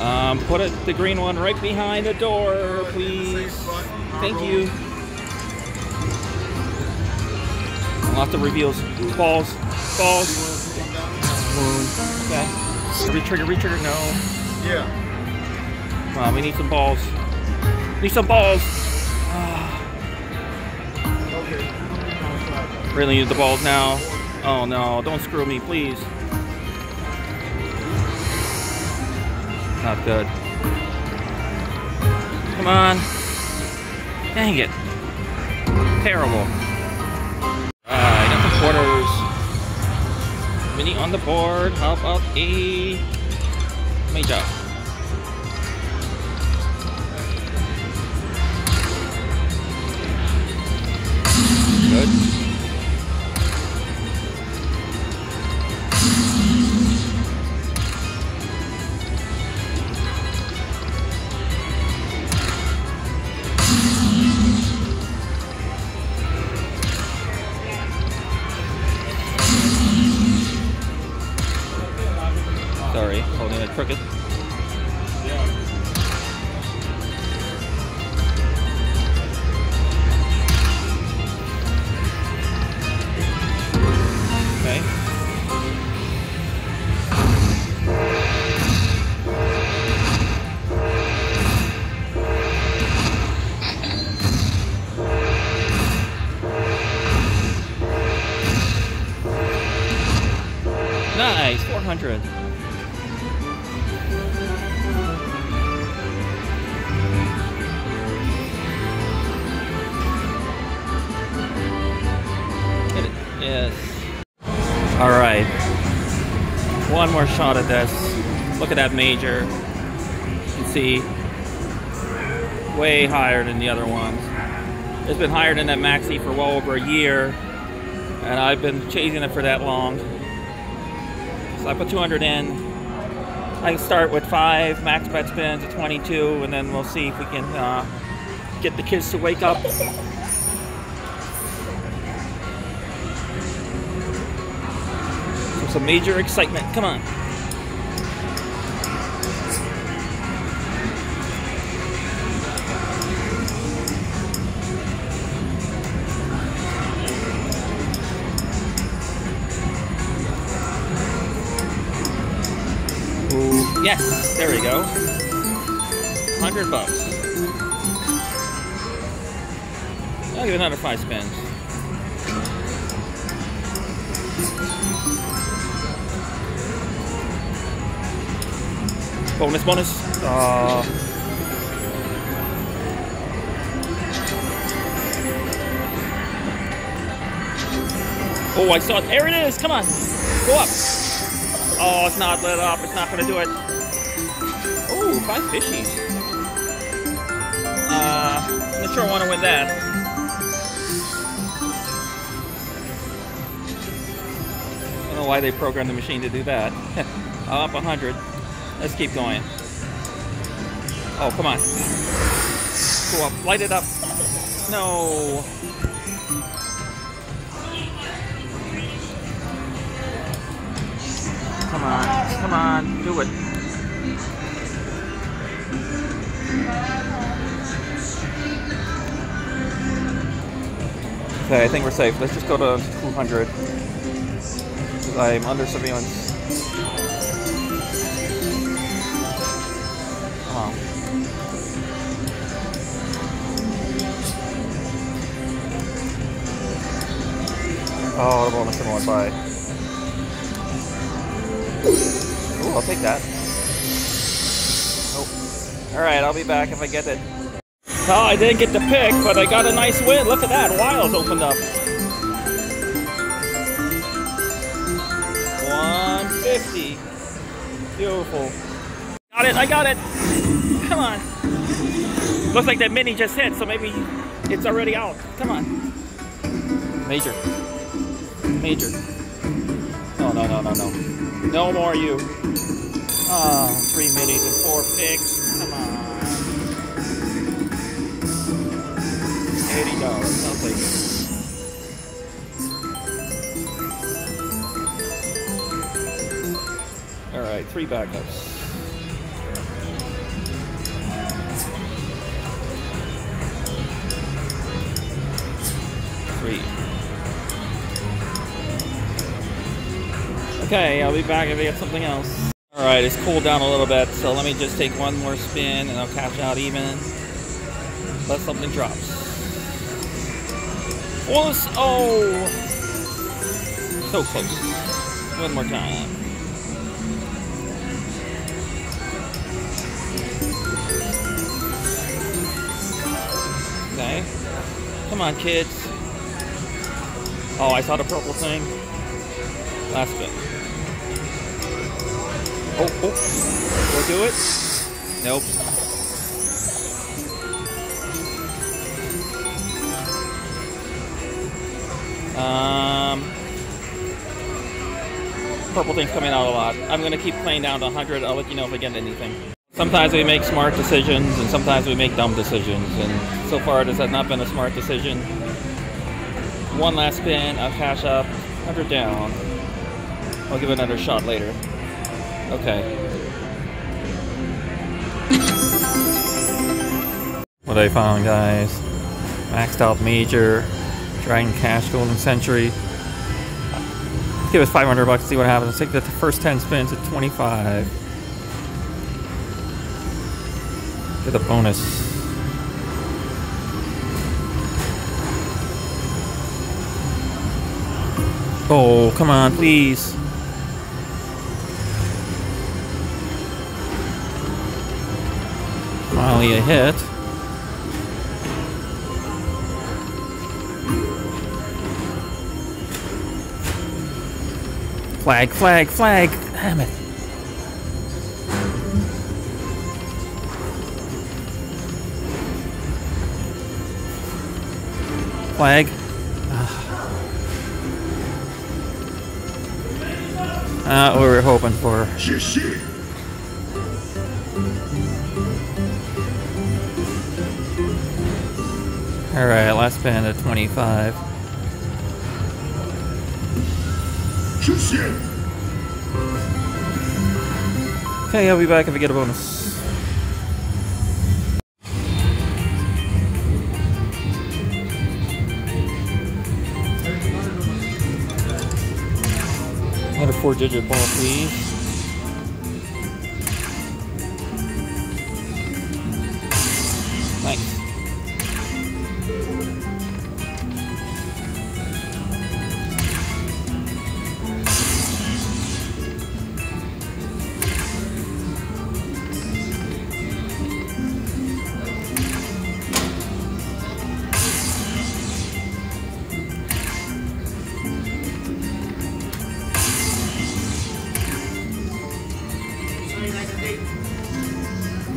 Um, put it, the green one right behind the door, please? Thank you. Lots of reveals. Balls. Balls. Okay. Retrigger, retrigger, no. Yeah. Come on, we need some balls. Need some balls. Okay. Really need the balls now. Oh no, don't screw me, please. Not good. Come on. Dang it. Terrible. Alright, got the quarters. Mini on the board. How about a major? All right. One more shot at this. Look at that major. You can see way higher than the other ones. It's been higher than that maxi for well over a year, and I've been chasing it for that long. So I put 200 in. I can start with five max bet spins at 22, and then we'll see if we can uh, get the kids to wake up. So some major excitement. Come on. Yes, there we go. 100 bucks. I'll give another five spins. Bonus, bonus. Uh, oh, I saw it. There it is. Come on. Go up. Oh, it's not lit up. It's not going to do it. Oh, five fishies. Uh, not sure I want to win that. I don't know why they programmed the machine to do that. I'm up 100. Let's keep going. Oh, come on. Go up. Light it up. No. Come on. Come on. Do it. Okay, I think we're safe. Let's just go to 200. I'm under surveillance. Come on. Oh, the bonus one went by. Ooh, I'll take that. Oh. Alright, I'll be back if I get it. Oh, I didn't get the pick, but I got a nice win. Look at that. Wild opened up. 150. Beautiful. Got it. I got it. Come on. Looks like that mini just hit, so maybe it's already out. Come on. Major. Major. No, no, no, no, no. No more you. Oh, three minis and four picks. Come on. Eighty dollars. I'll take it. All right, three backups. Okay, I'll be back if I get something else. All right, it's cooled down a little bit, so let me just take one more spin and I'll cash out even. Let something drops. Bonus! Oh! So close. One more time. Okay. Come on, kids. Oh, I saw the purple thing. Last bit. Oh, oh. We'll do it. Nope. Um, purple thing's coming out a lot. I'm gonna keep playing down to 100. I'll let you know if I get anything. Sometimes we make smart decisions, and sometimes we make dumb decisions. And so far, this has not been a smart decision. One last spin. I'll cash up. 100 down. I'll give it another shot later. Okay. What I found, guys. Maxed out Major, Dragon Cash, Golden Century. Give us 500 bucks see what happens. Let's take the first 10 spins at 25. Get a bonus. Oh, come on, please. Finally a hit. Flag, flag, flag. Damn it. Flag. Ah. Ah, what we were hoping for. Alright, last spin at 25. Okay, I'll be back if I get a bonus. Another four digit ball, please. Nice.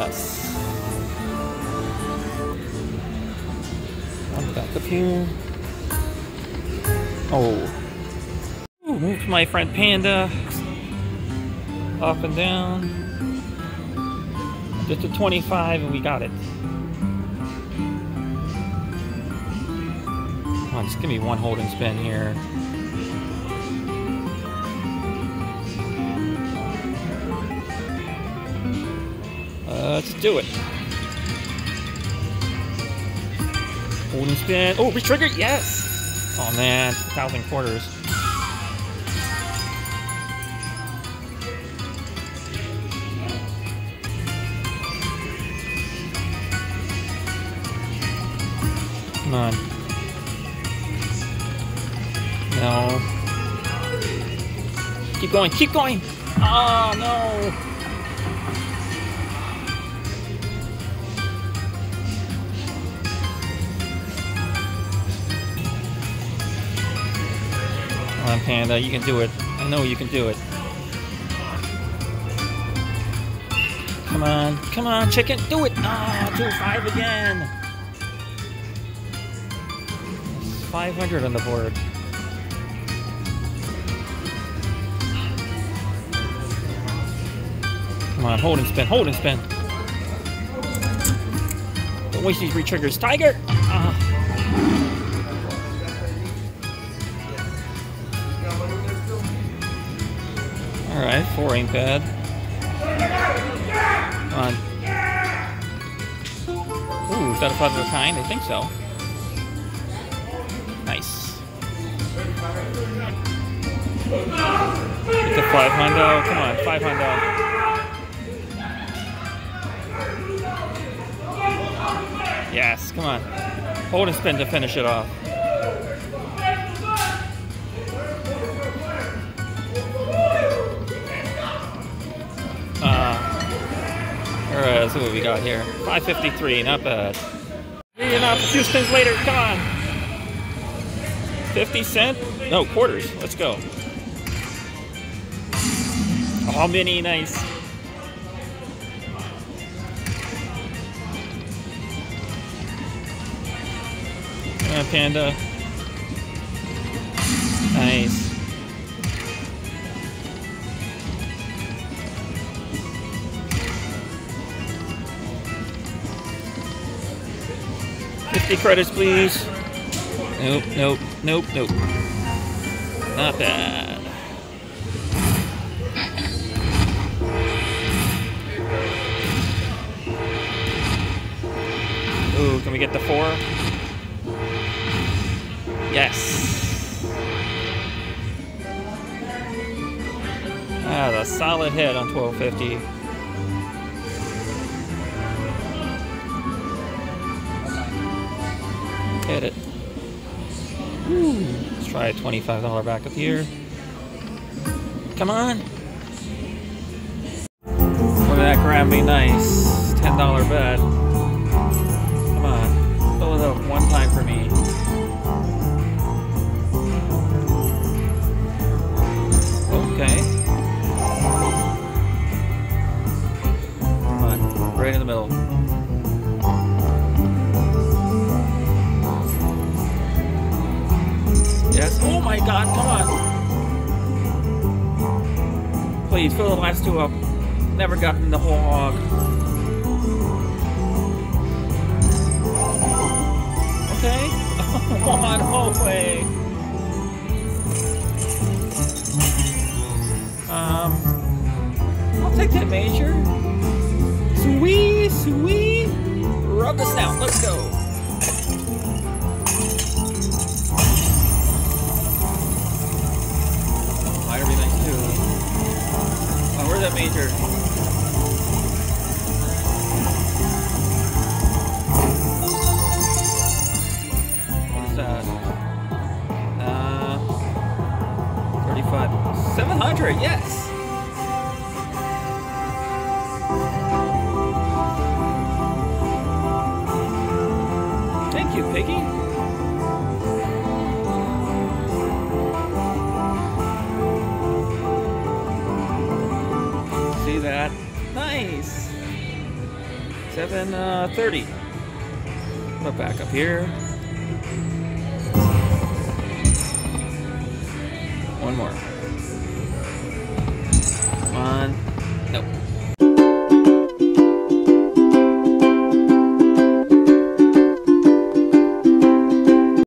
I'm back up here. Oh. Ooh, move my friend Panda. Up and down. Just a 25 and we got it. Come on, just give me one holding spin here. Uh, let's do it. Holding spin. Oh, retrigger, yes! Oh man, thousand quarters. Come on. No. Keep going, keep going! Oh no! Come on, Panda, you can do it. I know you can do it. Come on, come on, chicken, do it! Ah, do five again! 500 on the board. Come on, hold and spin, hold and spin. Don't waste these re-triggers. Tiger! Ah. Alright, four ain't bad. Come on. Ooh, is that a five of a kind? I think so. Nice. Get the five hundo. Come on, five hundo. Yes, come on. Hold and spin to finish it off. Uh, all right, let's see what we got here. 553, not bad. Reading up a few spins later, come on. 50 cent? No, quarters. Let's go. Oh, mini, nice. Panda. Nice. Fifty credits, please. Nope, nope, nope, nope. Not bad. Ooh, can we get the four? Yes. Ah, the solid hit on 1250. Hit it. Let's try a $25 back up here. Come on. Look at that Granby nice. $10 bet. Come on. Fill it up one time for me. Okay. Come on. Right in the middle. My god, come on. Please fill the last two up. Never gotten the whole hog. Okay. Come on, whole way. Um, I'll take that major. Sweet, sweet. Rub this out, Let's go. Nice. 730. Uh, Put back up here. One more.